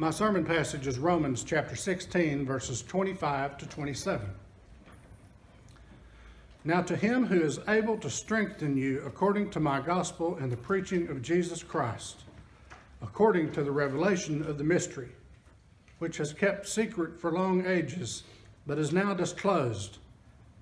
My sermon passage is Romans chapter 16, verses 25 to 27. Now to him who is able to strengthen you according to my gospel and the preaching of Jesus Christ, according to the revelation of the mystery, which has kept secret for long ages, but is now disclosed,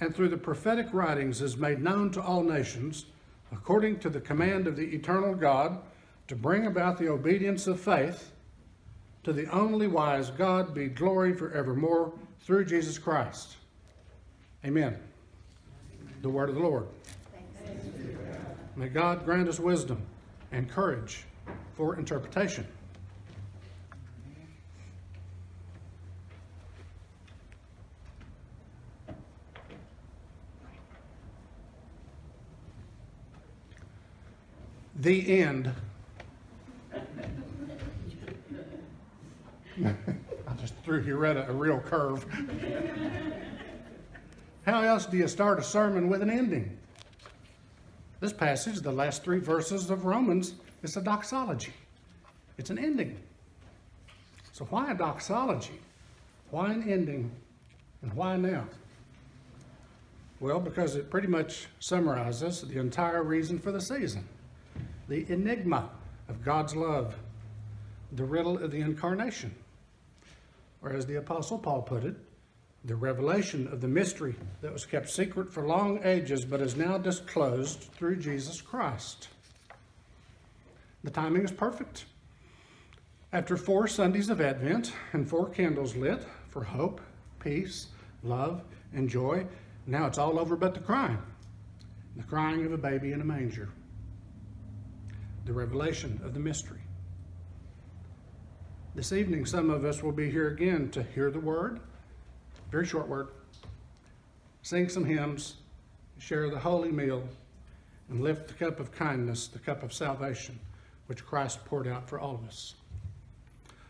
and through the prophetic writings is made known to all nations, according to the command of the eternal God, to bring about the obedience of faith, to the only wise God be glory forevermore through Jesus Christ. Amen. The word of the Lord. May God grant us wisdom and courage for interpretation. The end. I just threw Loretta a real curve. How else do you start a sermon with an ending? This passage, the last three verses of Romans, is a doxology. It's an ending. So why a doxology? Why an ending? And why now? Well, because it pretty much summarizes the entire reason for the season the enigma of God's love, the riddle of the incarnation. Or as the Apostle Paul put it, the revelation of the mystery that was kept secret for long ages but is now disclosed through Jesus Christ. The timing is perfect. After four Sundays of Advent and four candles lit for hope, peace, love, and joy, now it's all over but the crying. The crying of a baby in a manger the revelation of the mystery. This evening, some of us will be here again to hear the word, very short word, sing some hymns, share the holy meal, and lift the cup of kindness, the cup of salvation, which Christ poured out for all of us.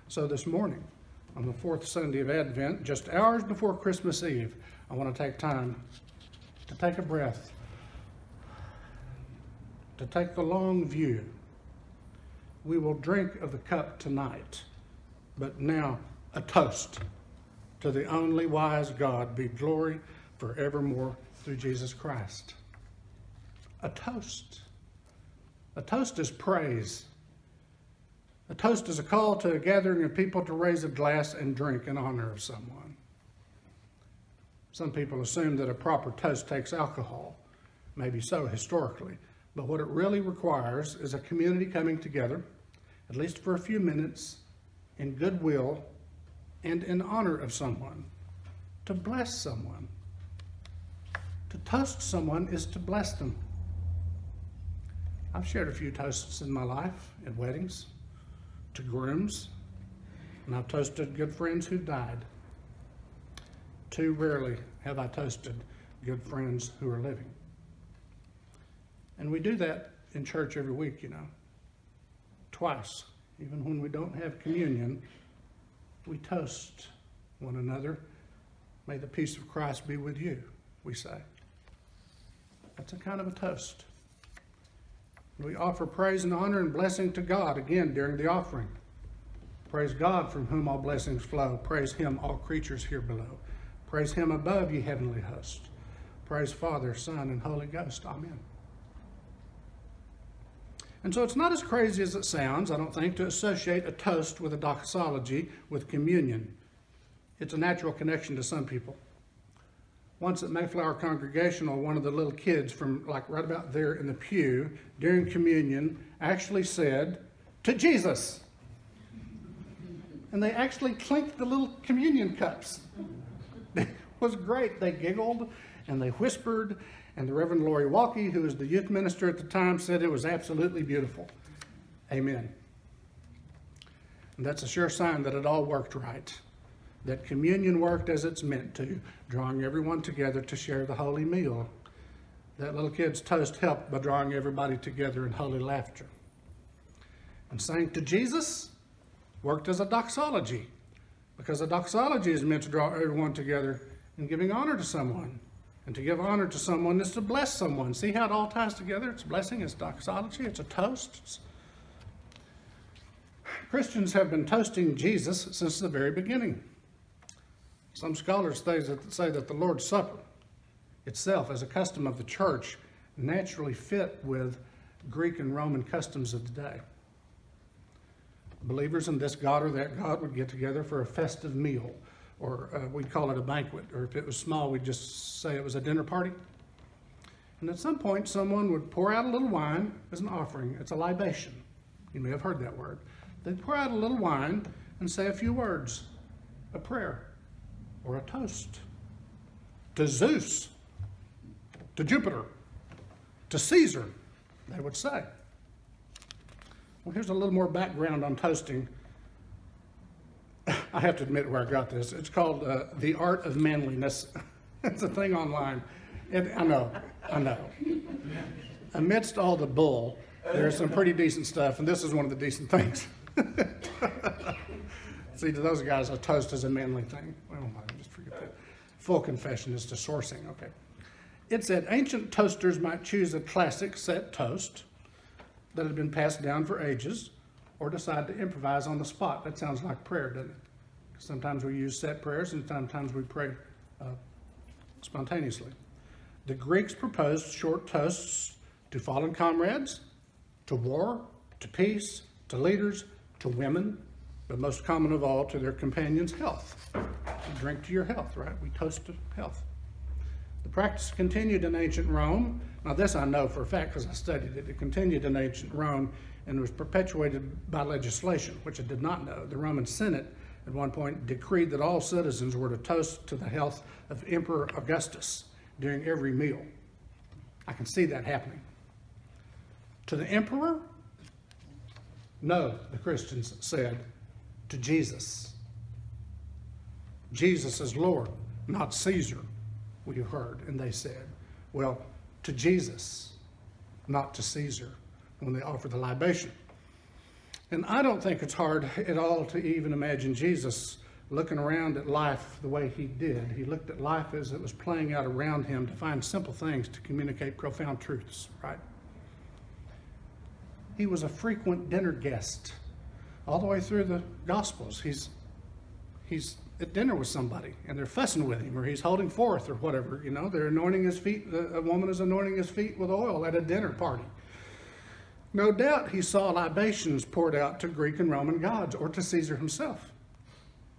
So this morning, on the fourth Sunday of Advent, just hours before Christmas Eve, I want to take time to take a breath, to take the long view. We will drink of the cup tonight, but now a toast to the only wise God be glory forevermore through Jesus Christ. A toast. A toast is praise. A toast is a call to a gathering of people to raise a glass and drink in honor of someone. Some people assume that a proper toast takes alcohol. Maybe so historically. But what it really requires is a community coming together at least for a few minutes, in goodwill and in honor of someone, to bless someone. To toast someone is to bless them. I've shared a few toasts in my life at weddings, to grooms, and I've toasted good friends who died. Too rarely have I toasted good friends who are living. And we do that in church every week, you know twice. Even when we don't have communion, we toast one another. May the peace of Christ be with you, we say. That's a kind of a toast. We offer praise and honor and blessing to God again during the offering. Praise God from whom all blessings flow. Praise Him, all creatures here below. Praise Him above, ye heavenly host. Praise Father, Son, and Holy Ghost. Amen. And so it's not as crazy as it sounds, I don't think, to associate a toast with a doxology with communion. It's a natural connection to some people. Once at Mayflower Congregational, one of the little kids from like right about there in the pew during communion actually said, to Jesus. And they actually clinked the little communion cups. It was great. They giggled and they whispered and the Reverend Lori Walkie, who was the youth minister at the time, said it was absolutely beautiful. Amen. And that's a sure sign that it all worked right. That communion worked as it's meant to, drawing everyone together to share the holy meal. That little kid's toast helped by drawing everybody together in holy laughter. And saying to Jesus worked as a doxology, because a doxology is meant to draw everyone together in giving honor to someone. And to give honor to someone is to bless someone. See how it all ties together? It's blessing, it's doxology, it's a toast. Christians have been toasting Jesus since the very beginning. Some scholars say that, say that the Lord's Supper itself, as a custom of the church, naturally fit with Greek and Roman customs of the day. Believers in this God or that God would get together for a festive meal, or uh, we'd call it a banquet, or if it was small, we'd just say it was a dinner party. And at some point, someone would pour out a little wine as an offering. It's a libation. You may have heard that word. They'd pour out a little wine and say a few words, a prayer, or a toast to Zeus, to Jupiter, to Caesar, they would say. Well, here's a little more background on toasting. I have to admit where I got this. It's called uh, The Art of Manliness. it's a thing online. And I know, I know. Amidst all the bull, there's some pretty decent stuff, and this is one of the decent things. See, to those guys, a toast is a manly thing. Well, I just forget that. Full confession is to sourcing, okay. It said ancient toasters might choose a classic set toast that had been passed down for ages or decide to improvise on the spot. That sounds like prayer, doesn't it? Sometimes we use set prayers and sometimes we pray uh, spontaneously. The Greeks proposed short toasts to fallen comrades, to war, to peace, to leaders, to women, but most common of all, to their companions' health. We drink to your health, right? We toast to health. The practice continued in ancient Rome. Now, this I know for a fact because I studied it. It continued in ancient Rome and was perpetuated by legislation, which I did not know. The Roman Senate at one point decreed that all citizens were to toast to the health of Emperor Augustus during every meal. I can see that happening. To the emperor? No, the Christians said, to Jesus. Jesus is Lord, not Caesar we heard. And they said, well, to Jesus, not to Caesar, when they offered the libation. And I don't think it's hard at all to even imagine Jesus looking around at life the way he did. He looked at life as it was playing out around him to find simple things to communicate profound truths, right? He was a frequent dinner guest all the way through the Gospels. He's, he's at dinner with somebody and they're fussing with him or he's holding forth or whatever, you know, they're anointing his feet. A woman is anointing his feet with oil at a dinner party. No doubt he saw libations poured out to Greek and Roman gods or to Caesar himself.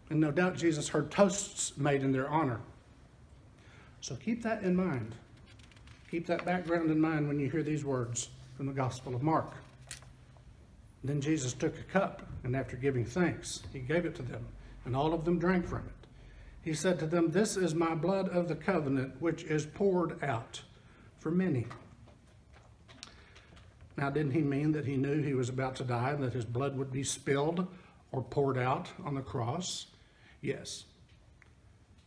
And no doubt Jesus heard toasts made in their honor. So keep that in mind. Keep that background in mind when you hear these words from the Gospel of Mark. Then Jesus took a cup, and after giving thanks, he gave it to them and all of them drank from it. He said to them, This is my blood of the covenant, which is poured out for many. Now, didn't he mean that he knew he was about to die and that his blood would be spilled or poured out on the cross? Yes.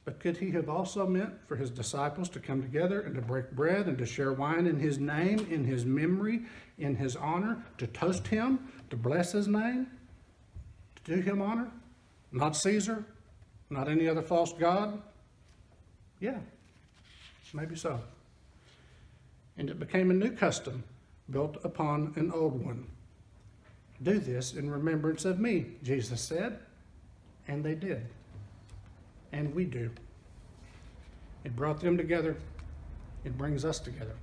But could he have also meant for his disciples to come together and to break bread and to share wine in his name, in his memory, in his honor, to toast him, to bless his name, to do him honor? Not Caesar? Not any other false god? Yeah, maybe so. And it became a new custom built upon an old one. Do this in remembrance of me, Jesus said. And they did. And we do. It brought them together. It brings us together.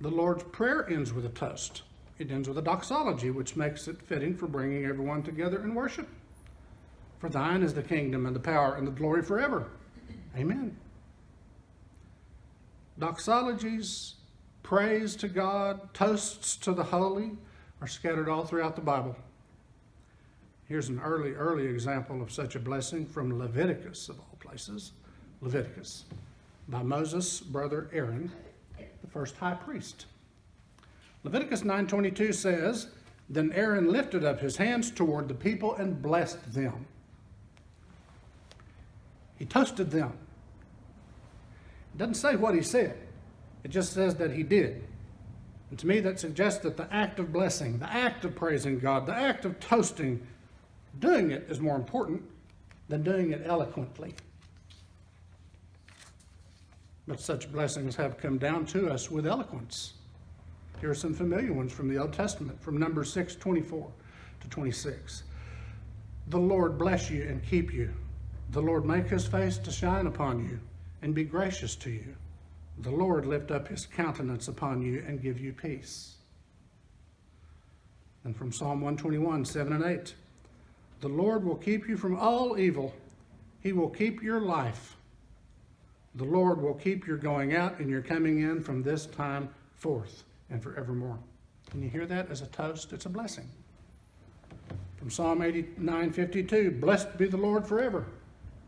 The Lord's Prayer ends with a toast. It ends with a doxology, which makes it fitting for bringing everyone together in worship. For thine is the kingdom and the power and the glory forever. Amen. Doxologies, praise to God, toasts to the holy are scattered all throughout the Bible. Here's an early, early example of such a blessing from Leviticus, of all places. Leviticus, by Moses' brother Aaron, the first high priest. Leviticus 9.22 says, Then Aaron lifted up his hands toward the people and blessed them. He toasted them. It doesn't say what he said. It just says that he did. And to me, that suggests that the act of blessing, the act of praising God, the act of toasting, doing it is more important than doing it eloquently. But such blessings have come down to us with eloquence Here are some familiar ones from the Old Testament, from Numbers 6 24 to 26. The Lord bless you and keep you. The Lord make his face to shine upon you and be gracious to you. The Lord lift up his countenance upon you and give you peace. And from Psalm 121 7 and 8. The Lord will keep you from all evil, he will keep your life. The Lord will keep your going out and your coming in from this time forth and forevermore. Can you hear that as a toast? It's a blessing. From Psalm 89 52, blessed be the Lord forever.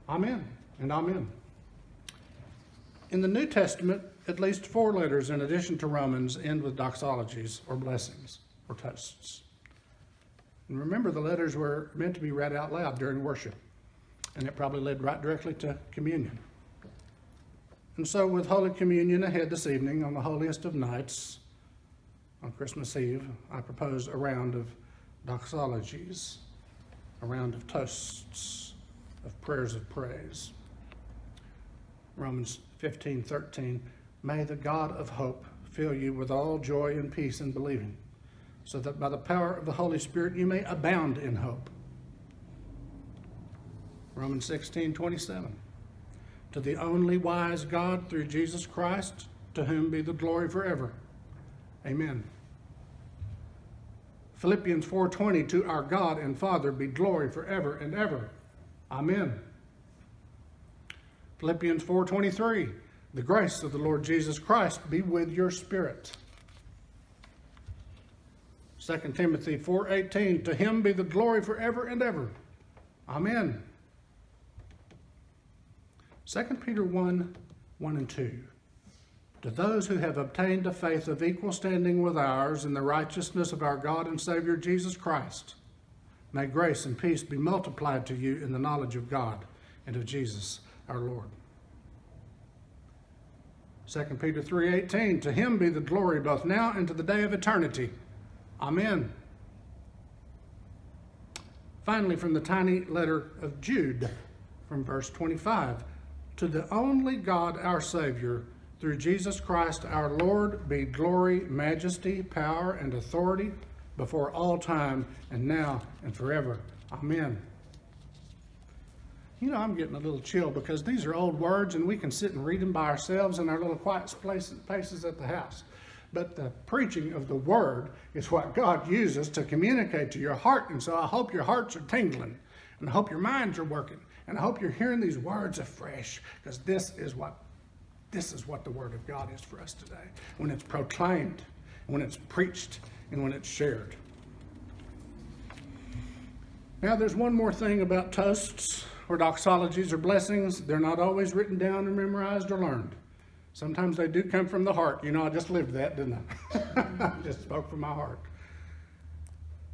Amen and amen. In the New Testament, at least four letters, in addition to Romans, end with doxologies or blessings or toasts. And remember, the letters were meant to be read out loud during worship, and it probably led right directly to communion. And so, with Holy Communion ahead this evening on the holiest of nights, on Christmas Eve, I propose a round of doxologies, a round of toasts, of prayers of praise. Romans 15 13. May the God of hope fill you with all joy and peace in believing, so that by the power of the Holy Spirit you may abound in hope. Romans 16 27. To the only wise God through Jesus Christ, to whom be the glory forever. Amen. Philippians 4:20 to our God and Father be glory forever and ever. Amen. Philippians 4:23 The grace of the Lord Jesus Christ be with your spirit. 2 Timothy 4:18 To him be the glory forever and ever. Amen. 2 Peter 1 1 and 2 to those who have obtained a faith of equal standing with ours in the righteousness of our God and Savior Jesus Christ, may grace and peace be multiplied to you in the knowledge of God and of Jesus our Lord. 2 Peter 3:18 To him be the glory both now and to the day of eternity. Amen. Finally from the tiny letter of Jude from verse 25 To the only God our Savior through Jesus Christ our Lord be glory, majesty, power, and authority before all time and now and forever. Amen. You know, I'm getting a little chill because these are old words and we can sit and read them by ourselves in our little quiet places at the house. But the preaching of the word is what God uses to communicate to your heart. And so I hope your hearts are tingling and I hope your minds are working. And I hope you're hearing these words afresh because this is what this is what the Word of God is for us today. When it's proclaimed, when it's preached, and when it's shared. Now, there's one more thing about toasts or doxologies or blessings. They're not always written down and memorized or learned. Sometimes they do come from the heart. You know, I just lived that, didn't I? I just spoke from my heart.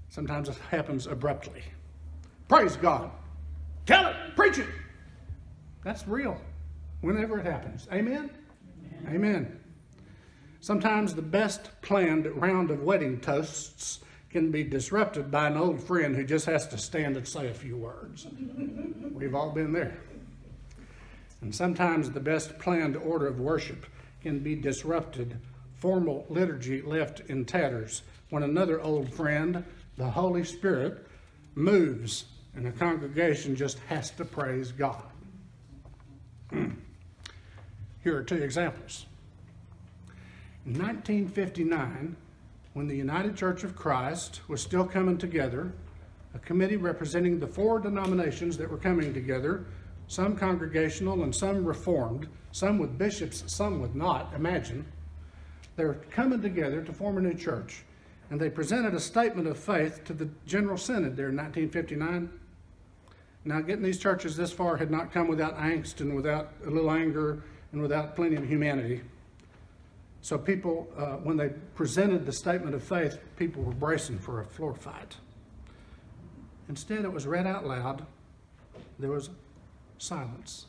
Sometimes it happens abruptly. Praise God. Tell it, preach it. That's real whenever it happens. Amen? Amen? Amen. Sometimes the best planned round of wedding toasts can be disrupted by an old friend who just has to stand and say a few words. We've all been there. And sometimes the best planned order of worship can be disrupted, formal liturgy left in tatters, when another old friend, the Holy Spirit, moves and the congregation just has to praise God. Here are two examples. In 1959, when the United Church of Christ was still coming together, a committee representing the four denominations that were coming together, some congregational and some reformed, some with bishops, some with not, imagine, they're coming together to form a new church. And they presented a statement of faith to the General Synod there in 1959. Now, getting these churches this far had not come without angst and without a little anger and without plenty of humanity. So people, uh, when they presented the statement of faith, people were bracing for a floor fight. Instead, it was read out loud. There was silence,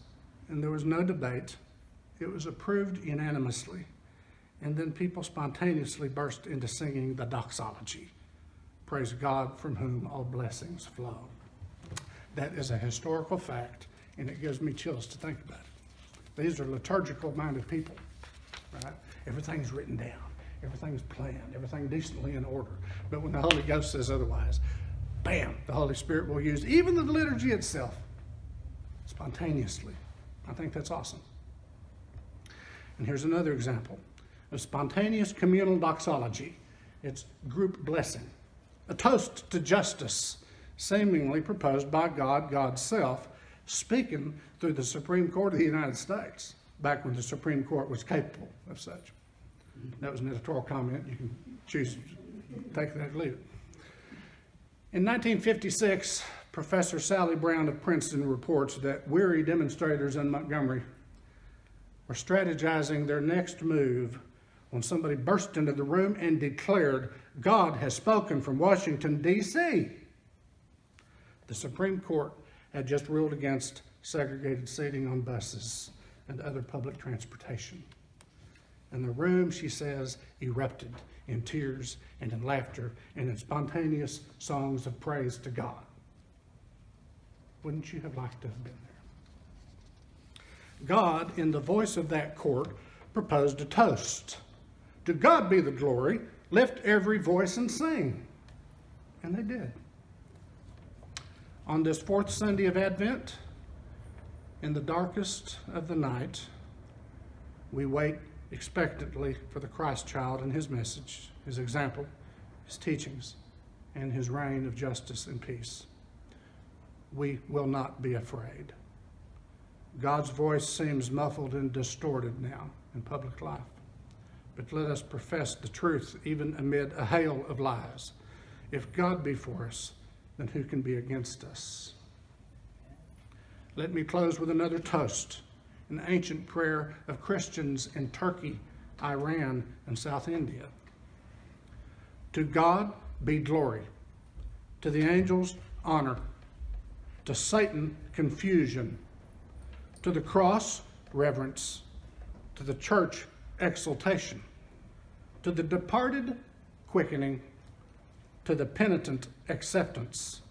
and there was no debate. It was approved unanimously. And then people spontaneously burst into singing the doxology. Praise God from whom all blessings flow. That is a historical fact, and it gives me chills to think about it. These are liturgical minded people, right? Everything's written down. everything's planned, everything decently in order. But when the Holy Ghost says otherwise, bam, the Holy Spirit will use even the liturgy itself spontaneously. I think that's awesome. And here's another example of spontaneous communal doxology. It's group blessing, a toast to justice, seemingly proposed by God, God's self, speaking through the Supreme Court of the United States, back when the Supreme Court was capable of such. That was an editorial comment. You can choose to take that or leave it. In 1956, Professor Sally Brown of Princeton reports that weary demonstrators in Montgomery were strategizing their next move when somebody burst into the room and declared, God has spoken from Washington, D.C. The Supreme Court had just ruled against segregated seating on buses and other public transportation. And the room, she says, erupted in tears and in laughter and in spontaneous songs of praise to God. Wouldn't you have liked to have been there? God, in the voice of that court, proposed a toast. To God be the glory, lift every voice and sing. And they did. On this fourth Sunday of Advent, in the darkest of the night, we wait expectantly for the Christ child and his message, his example, his teachings, and his reign of justice and peace. We will not be afraid. God's voice seems muffled and distorted now in public life. But let us profess the truth even amid a hail of lies. If God be for us, then who can be against us? Let me close with another toast, an ancient prayer of Christians in Turkey, Iran, and South India. To God be glory, to the angels, honor, to Satan, confusion, to the cross, reverence, to the church, exaltation, to the departed, quickening, to the penitent, acceptance,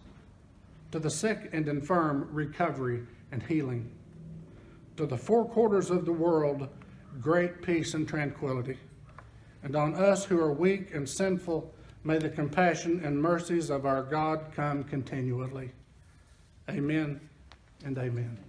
to the sick and infirm, recovery and healing, to the four quarters of the world, great peace and tranquility. And on us who are weak and sinful, may the compassion and mercies of our God come continually. Amen and amen.